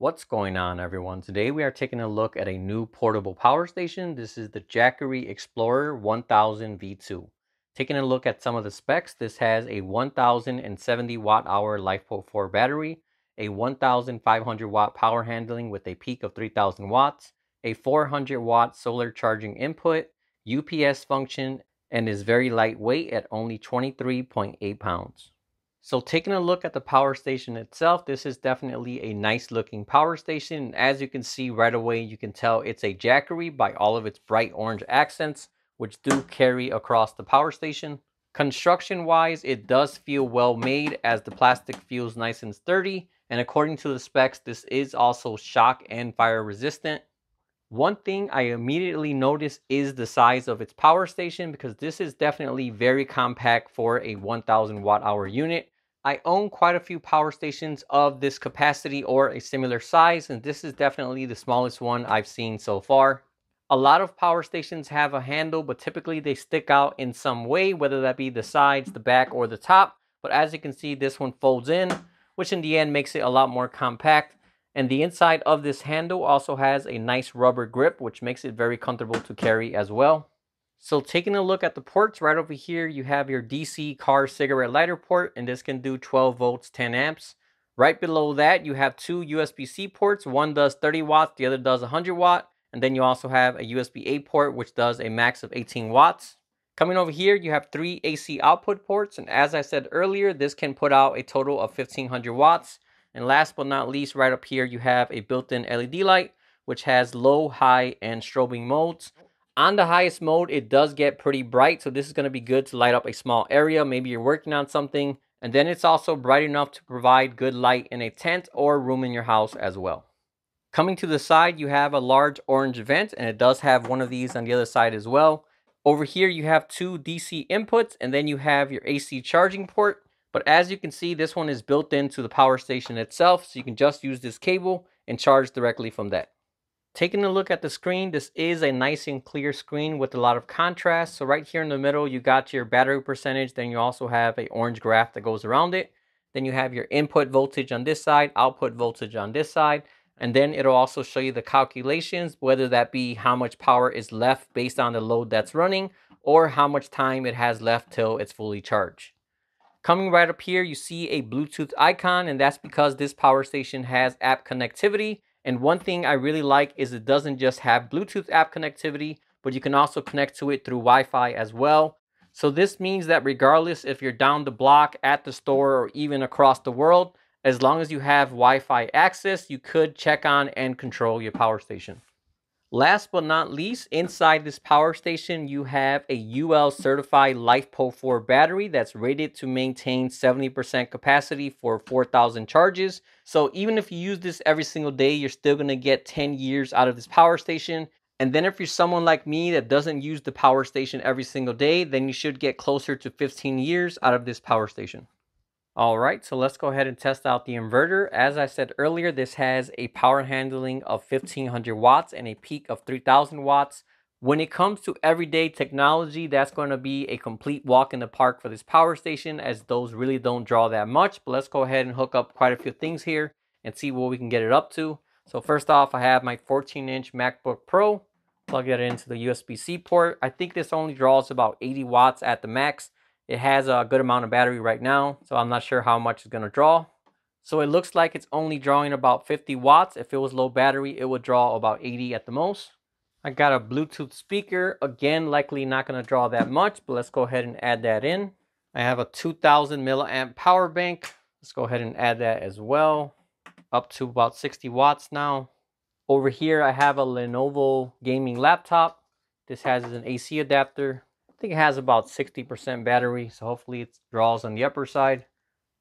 What's going on everyone? Today we are taking a look at a new portable power station. This is the Jackery Explorer 1000 V2. Taking a look at some of the specs, this has a 1070 watt hour LiFePO 4 battery, a 1500 watt power handling with a peak of 3000 watts, a 400 watt solar charging input, UPS function, and is very lightweight at only 23.8 pounds. So taking a look at the power station itself, this is definitely a nice looking power station. As you can see right away, you can tell it's a Jackery by all of its bright orange accents, which do carry across the power station. Construction wise, it does feel well made as the plastic feels nice and sturdy. And according to the specs, this is also shock and fire resistant. One thing I immediately noticed is the size of its power station because this is definitely very compact for a 1000 watt hour unit. I own quite a few power stations of this capacity or a similar size and this is definitely the smallest one I've seen so far. A lot of power stations have a handle but typically they stick out in some way whether that be the sides, the back, or the top. But as you can see this one folds in which in the end makes it a lot more compact. And the inside of this handle also has a nice rubber grip, which makes it very comfortable to carry as well. So taking a look at the ports, right over here, you have your DC car cigarette lighter port, and this can do 12 volts, 10 amps. Right below that, you have two USB-C ports. One does 30 watts, the other does 100 watt. And then you also have a USB-A port, which does a max of 18 watts. Coming over here, you have three AC output ports. And as I said earlier, this can put out a total of 1500 watts. And last but not least, right up here, you have a built-in LED light, which has low, high, and strobing modes. On the highest mode, it does get pretty bright, so this is going to be good to light up a small area. Maybe you're working on something. And then it's also bright enough to provide good light in a tent or room in your house as well. Coming to the side, you have a large orange vent, and it does have one of these on the other side as well. Over here, you have two DC inputs, and then you have your AC charging port. But as you can see, this one is built into the power station itself, so you can just use this cable and charge directly from that. Taking a look at the screen, this is a nice and clear screen with a lot of contrast. So right here in the middle, you got your battery percentage. Then you also have a orange graph that goes around it. Then you have your input voltage on this side, output voltage on this side. And then it'll also show you the calculations, whether that be how much power is left based on the load that's running or how much time it has left till it's fully charged. Coming right up here, you see a Bluetooth icon, and that's because this power station has app connectivity. And one thing I really like is it doesn't just have Bluetooth app connectivity, but you can also connect to it through Wi-Fi as well. So this means that regardless if you're down the block, at the store, or even across the world, as long as you have Wi-Fi access, you could check on and control your power station. Last but not least, inside this power station, you have a UL certified LiFePO 4 battery that's rated to maintain 70% capacity for 4,000 charges. So even if you use this every single day, you're still gonna get 10 years out of this power station. And then if you're someone like me that doesn't use the power station every single day, then you should get closer to 15 years out of this power station. All right, so let's go ahead and test out the inverter. As I said earlier, this has a power handling of 1500 watts and a peak of 3000 watts. When it comes to everyday technology, that's going to be a complete walk in the park for this power station as those really don't draw that much. But let's go ahead and hook up quite a few things here and see what we can get it up to. So first off, I have my 14-inch MacBook Pro. Plug that into the USB-C port. I think this only draws about 80 watts at the max. It has a good amount of battery right now, so I'm not sure how much it's going to draw. So it looks like it's only drawing about 50 watts. If it was low battery, it would draw about 80 at the most. I got a Bluetooth speaker. Again, likely not going to draw that much, but let's go ahead and add that in. I have a 2000 milliamp power bank. Let's go ahead and add that as well. Up to about 60 watts now. Over here, I have a Lenovo gaming laptop. This has an AC adapter think it has about 60% battery, so hopefully it draws on the upper side.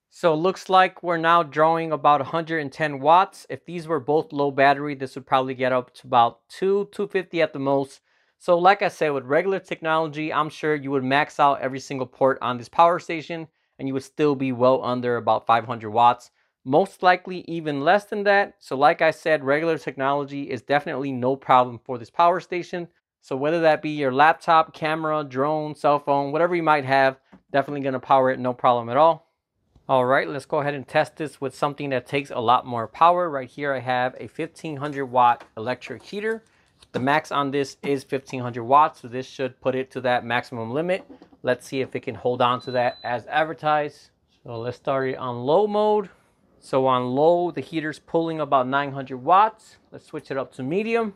So it looks like we're now drawing about 110 watts. If these were both low battery, this would probably get up to about 2, 250 at the most. So like I said, with regular technology, I'm sure you would max out every single port on this power station and you would still be well under about 500 watts. Most likely even less than that. So like I said, regular technology is definitely no problem for this power station. So whether that be your laptop, camera, drone, cell phone, whatever you might have, definitely to power it no problem at all. All right, let's go ahead and test this with something that takes a lot more power. Right here, I have a 1500 watt electric heater. The max on this is 1500 watts, so this should put it to that maximum limit. Let's see if it can hold on to that as advertised. So let's start it on low mode. So on low, the heater's pulling about 900 watts. Let's switch it up to medium.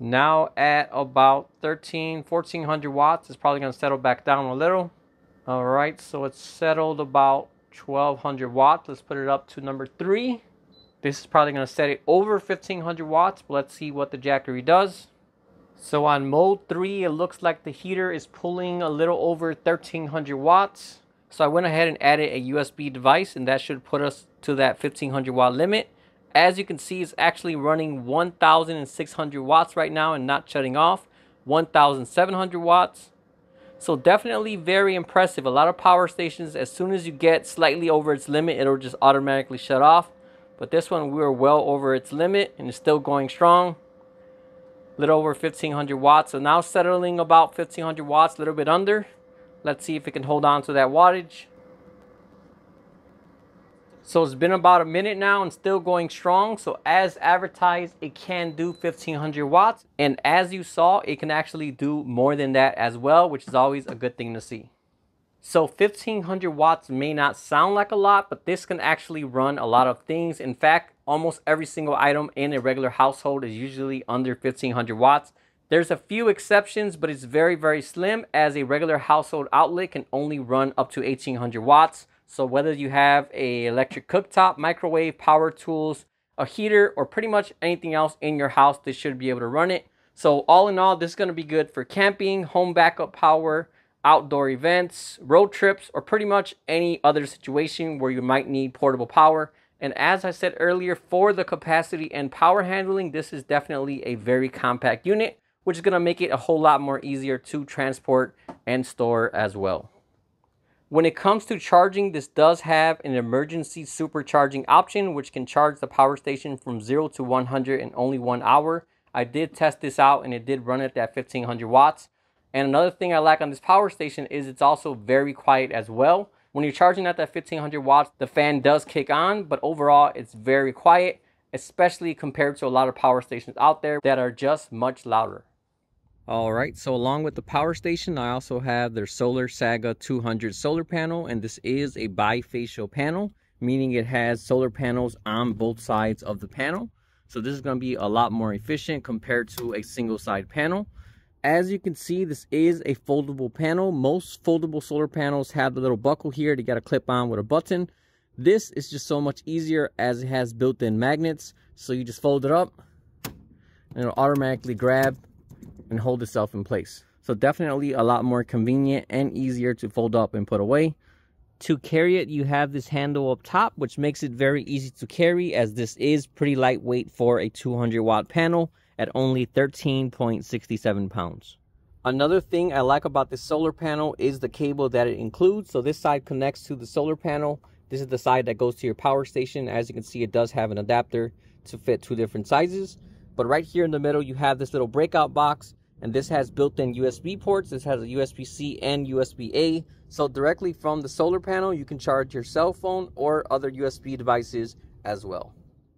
Now at about 13, 1400 watts, it's probably gonna settle back down a little. All right, so it's settled about 1200 watts. Let's put it up to number three. This is probably going to set it over 1500 watts, but let's see what the Jackery does. So on mode three, it looks like the heater is pulling a little over 1300 watts. So I went ahead and added a USB device and that should put us to that 1500 watt limit. As you can see, it's actually running 1600 watts right now and not shutting off. 1700 watts, so definitely very impressive. A lot of power stations, as soon as you get slightly over its limit, it'll just automatically shut off. But this one, we are well over its limit and it's still going strong. A little over 1500 watts. So now settling about 1500 watts, a little bit under. Let's see if it can hold on to that wattage. So it's been about a minute now and still going strong. So as advertised, it can do 1500 watts. And as you saw, it can actually do more than that as well, which is always a good thing to see. So 1500 watts may not sound like a lot, but this can actually run a lot of things. In fact, almost every single item in a regular household is usually under 1500 watts. There's a few exceptions, but it's very, very slim as a regular household outlet can only run up to 1800 watts. So whether you have a electric cooktop, microwave, power tools, a heater, or pretty much anything else in your house, this should be able to run it. So all in all, this is going to be good for camping, home backup power, outdoor events, road trips, or pretty much any other situation where you might need portable power. And as I said earlier, for the capacity and power handling, this is definitely a very compact unit, which is going to make it a whole lot more easier to transport and store as well. When it comes to charging, this does have an emergency supercharging option, which can charge the power station from 0 to 100 in only one hour. I did test this out and it did run at that 1500 watts. And another thing I like on this power station is it's also very quiet as well. When you're charging at that 1500 watts, the fan does kick on, but overall it's very quiet, especially compared to a lot of power stations out there that are just much louder. All right, so along with the power station, I also have their Solar Saga 200 solar panel, and this is a bifacial panel, meaning it has solar panels on both sides of the panel. So this is going to be a lot more efficient compared to a single side panel. As you can see, this is a foldable panel. Most foldable solar panels have the little buckle here to get a clip on with a button. This is just so much easier as it has built-in magnets. So you just fold it up and it'll automatically grab and hold itself in place. So definitely a lot more convenient and easier to fold up and put away. To carry it, you have this handle up top, which makes it very easy to carry as this is pretty lightweight for a 200 watt panel at only 13.67 pounds. Another thing I like about this solar panel is the cable that it includes. So this side connects to the solar panel. This is the side that goes to your power station. As you can see, it does have an adapter to fit two different sizes. But right here in the middle, you have this little breakout box, and this has built-in USB ports. This has a USB-C and USB-A. So directly from the solar panel, you can charge your cell phone or other USB devices as well.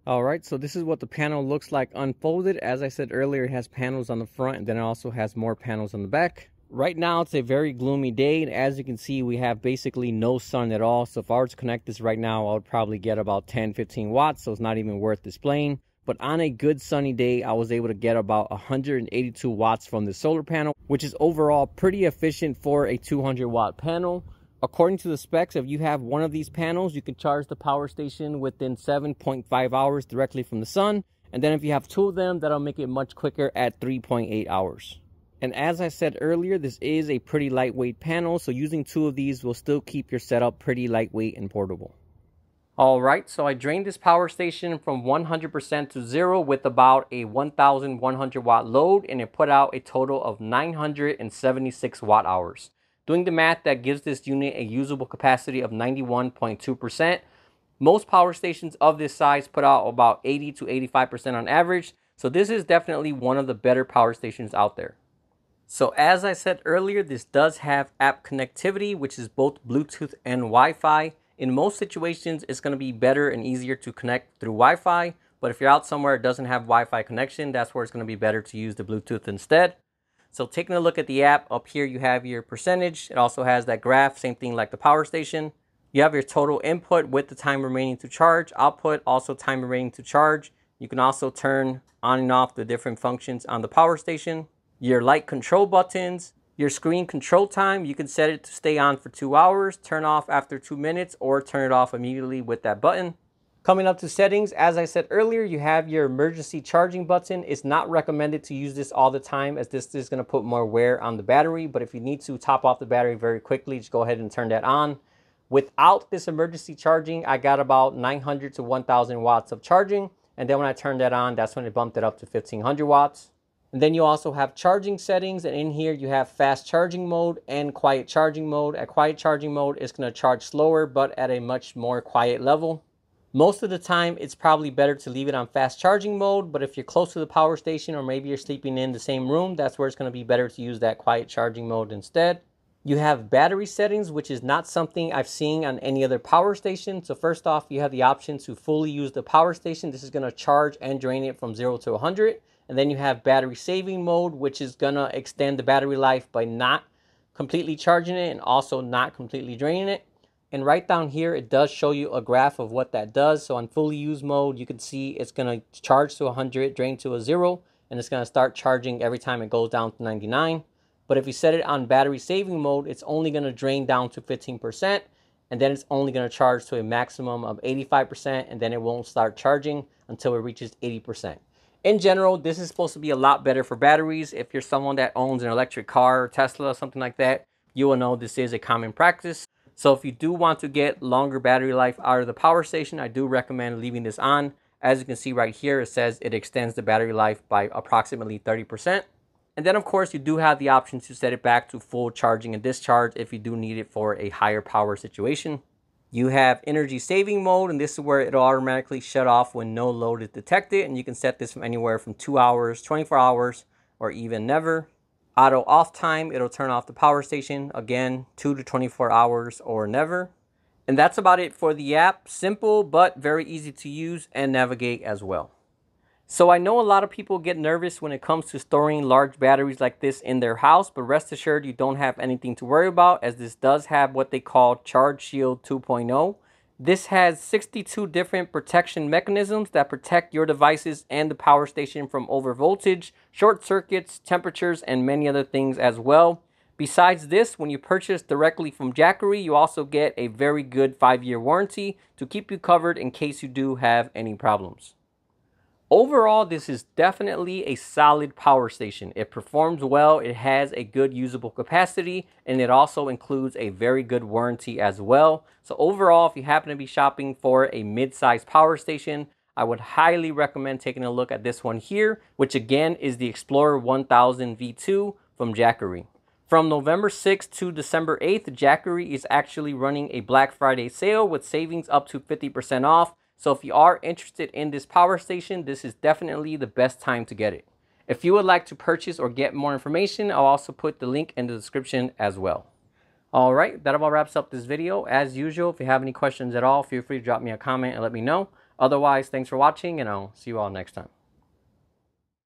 All right, so this is what the panel looks like unfolded. As I said earlier, it has panels on the front, and then it also has more panels on the back. Right now, it's a very gloomy day, and as you can see, we have basically no sun at all. So if I were to connect this right now, I would probably get about 10, 15 watts, so it's not even worth displaying. But on a good sunny day, I was able to get about 182 watts from the solar panel, which is overall pretty efficient for a 200 watt panel. According to the specs, if you have one of these panels, you can charge the power station within 7.5 hours directly from the sun. And then if you have two of them, that'll make it much quicker at 3.8 hours. And as I said earlier, this is a pretty lightweight panel, so using two of these will still keep your setup pretty lightweight and portable. All right, so I drained this power station from 100% to zero with about a 1,100 watt load and it put out a total of 976 watt hours. Doing the math, that gives this unit a usable capacity of 91.2%. Most power stations of this size put out about 80 to 85% on average. So this is definitely one of the better power stations out there. So as I said earlier, this does have app connectivity, which is both Bluetooth and Wi-Fi. In most situations, it's going to be better and easier to connect through Wi-Fi. But if you're out somewhere it doesn't have Wi-Fi connection, that's where it's going to be better to use the Bluetooth instead. So taking a look at the app, up here you have your percentage. It also has that graph, same thing like the power station. You have your total input with the time remaining to charge, output, also time remaining to charge. You can also turn on and off the different functions on the power station. Your light control buttons, your screen control time, you can set it to stay on for two hours, turn off after two minutes, or turn it off immediately with that button. Coming up to settings, as I said earlier, you have your emergency charging button. It's not recommended to use this all the time as this is going to put more wear on the battery. But if you need to top off the battery very quickly, just go ahead and turn that on. Without this emergency charging, I got about 900 to 1000 watts of charging. And then when I turned that on, that's when it bumped it up to 1500 watts. And then you also have charging settings. And in here, you have fast charging mode and quiet charging mode. At quiet charging mode, it's going to charge slower, but at a much more quiet level. Most of the time, it's probably better to leave it on fast charging mode, but if you're close to the power station or maybe you're sleeping in the same room, that's where it's going to be better to use that quiet charging mode instead. You have battery settings, which is not something I've seen on any other power station. So first off, you have the option to fully use the power station. This is going to charge and drain it from 0 to 100. And then you have battery saving mode, which is to extend the battery life by not completely charging it and also not completely draining it. And right down here, it does show you a graph of what that does. So on fully used mode, you can see it's to charge to 100, drain to a zero, and it's to start charging every time it goes down to 99. But if you set it on battery saving mode, it's only to drain down to 15%, and then it's only to charge to a maximum of 85%, and then it won't start charging until it reaches 80%. In general, this is supposed to be a lot better for batteries. If you're someone that owns an electric car, Tesla, something like that, you will know this is a common practice. So if you do want to get longer battery life out of the power station, I do recommend leaving this on. As you can see right here, it says it extends the battery life by approximately 30%. And then of course you do have the option to set it back to full charging and discharge if you do need it for a higher power situation. You have energy saving mode and this is where it'll automatically shut off when no load is detected and you can set this from anywhere from 2 hours, 24 hours, or even never. Auto off time, it'll turn off the power station, again, 2 to 24 hours or never. And that's about it for the app. Simple, but very easy to use and navigate as well. So I know a lot of people get nervous when it comes to storing large batteries like this in their house, but rest assured you don't have anything to worry about as this does have what they call Charge Shield 2.0. This has 62 different protection mechanisms that protect your devices and the power station from overvoltage, short circuits, temperatures, and many other things as well. Besides this, when you purchase directly from Jackery, you also get a very good 5-year warranty to keep you covered in case you do have any problems. Overall, this is definitely a solid power station. It performs well, it has a good usable capacity, and it also includes a very good warranty as well. So overall, if you happen to be shopping for a mid-size power station, I would highly recommend taking a look at this one here, which again is the Explorer 1000 V2 from Jackery. From November 6th to December 8th, Jackery is actually running a Black Friday sale with savings up to 50% off so if you are interested in this power station, this is definitely the best time to get it. If you would like to purchase or get more information, I'll also put the link in the description as well. All right, that about wraps up this video. As usual, if you have any questions at all, feel free to drop me a comment and let me know. Otherwise, thanks for watching, and I'll see you all next time.